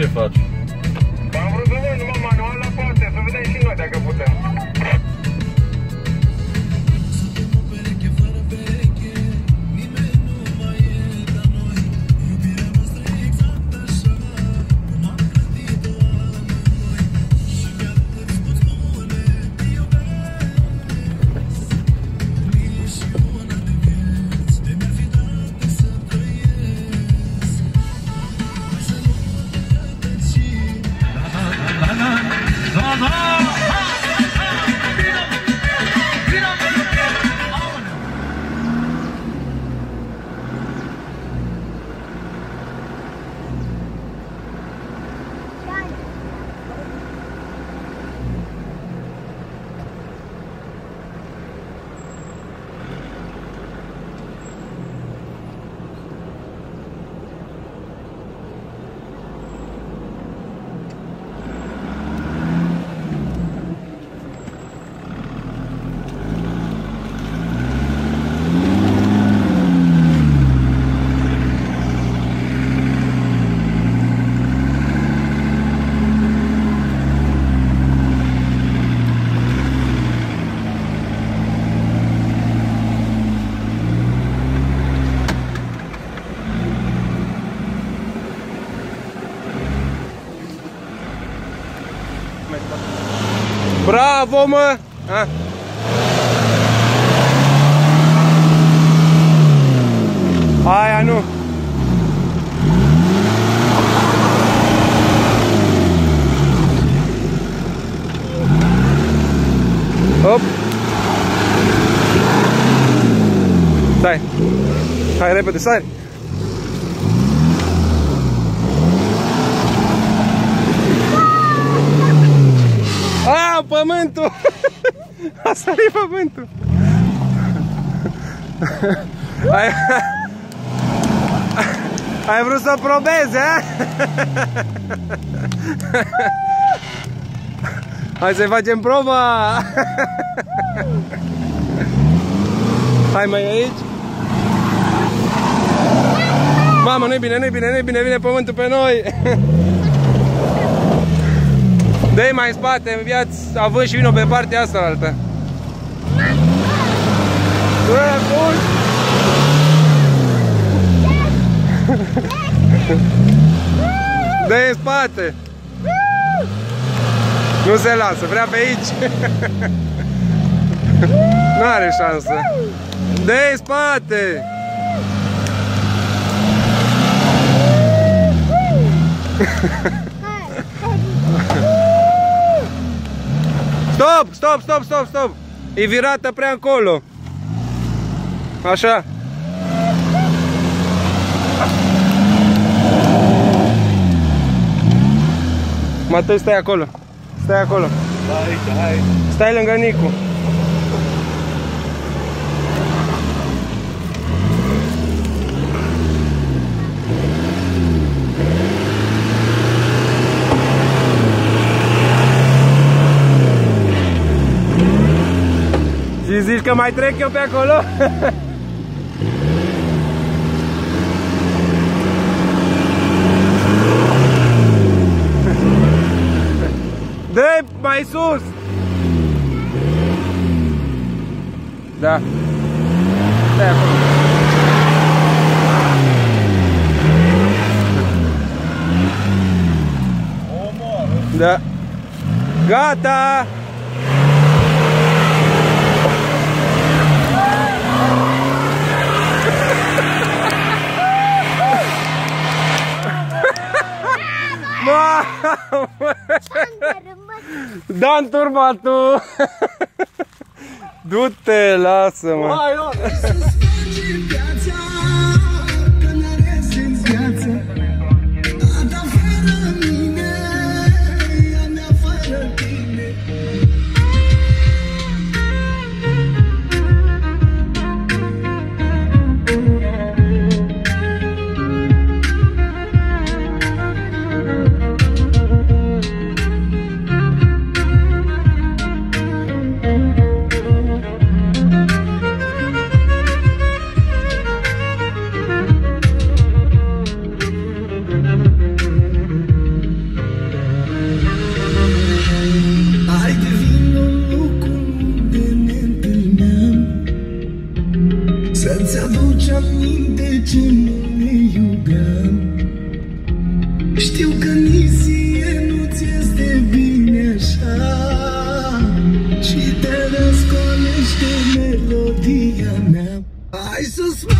privado. como é que tá. Bravo, mano! Ah. Ai, Anu! Op! Sai! Sai, repede, sai! A sărit pământul! Ai, ai vrut să probezi, a? Hai să facem proba! Hai mai aici! Mamă, nu-i bine, nu-i bine, nu-i bine, vine pământul pe noi! Dă-i mai în spate, în viață, având și vino pe partea asta altă. Bă, bun! Dă-i în spate! Nu se lasă, vrea pe aici. Nu are șansă. Dă-i în spate! Stop, stop, stop, stop, stop! E virată prea încolo. Așa. Matei, stai acolo. Stai acolo. Hai, hai. Stai lângă Nicu. Și zici că mai trec eu pe acolo? на Иисус! Да. Да, я понял. Да. Гата! Мама! Dan turma tu! Du-te, lasă-mă! Știu că nici ție nu-ți este bine așa. Și te răscolește melodia mea. Hai să-ți face viața